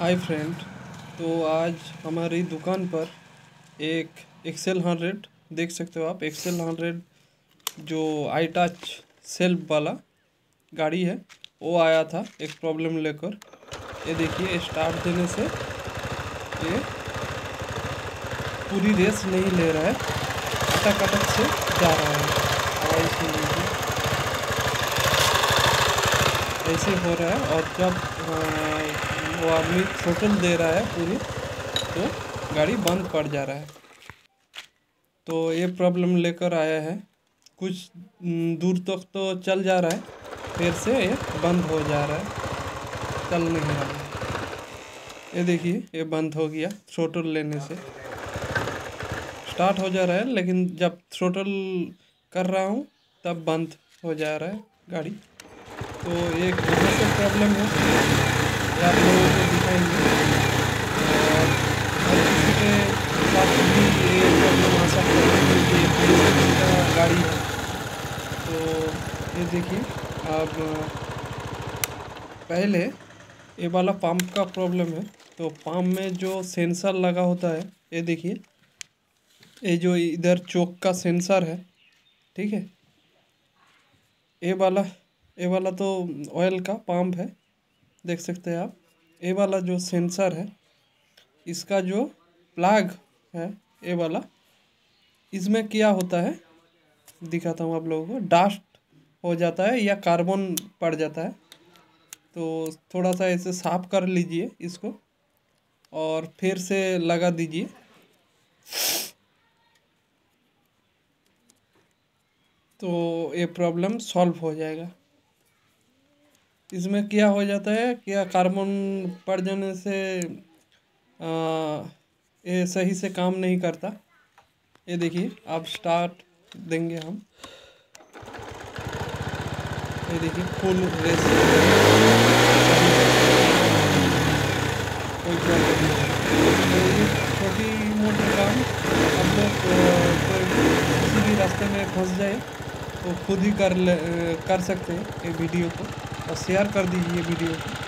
Hi friend तो आज हमारी दुकान पर एक एक्सेल हंड्रेड देख सकते हो आप एक्सेल हंड्रेड जो आई टच सेल्फ वाला गाड़ी है, वो आया था एक प्रॉब्लम लेकर। ये देखिए स्टार्ट देने से ये पूरी रेस नहीं ले रहा है अटक अटक से जा रहा है। ऐसे हो रहा है और जब वो आदमी थ्रोटल दे रहा है पूरी तो गाड़ी बंद पड़ जा रहा है। तो ये प्रॉब्लम लेकर आया है। कुछ दूर तक तो चल जा रहा है, फिर से ये बंद हो जा रहा है। चल नहीं रहा है। ये देखिए, ये बंद हो गया थ्रोटल लेने से। स्टार्ट हो जा रहा है, लेकिन जब थ्रोटल कर रहा हूँ, तब बंद हो जा रहा है गाड़ी। तो एक प्रॉब्लम है। गाड़ी है तो ये देखिए अब पहले ये वाला पंप का प्रॉब्लम है तो पंप में जो सेंसर लगा होता है, ये देखिए, ये जो इधर चौक का सेंसर है, ठीक है? ये वाला ये वाला तो ऑयल का पंप है देख सकते हैं आप। ये वाला जो सेंसर है, इसका जो प्लाग है, ये वाला, इसमें क्या होता है? दिखाता हूँ आप लोगों को। डस्ट हो जाता है या कार्बन पड़ जाता है। तो थोड़ा सा ऐसे साफ़ कर लीजिए इसको और फिर से लगा दीजिए। तो ये प्रॉब्लम सॉल्व हो जाएगा। इसमें क्या हो जाता है क्या कार्बन पड़ जाने से ये सही से काम नहीं करता। ये देखिए, आप स्टार्ट देंगे हम। ये देखिए फुल रेस तो छोटी मोटी काम हम लोग किसी भी रास्ते में फंस जाए तो खुद ही कर ले कर सकते हैं ये वीडियो को। और शेयर कर दीजिए वीडियो को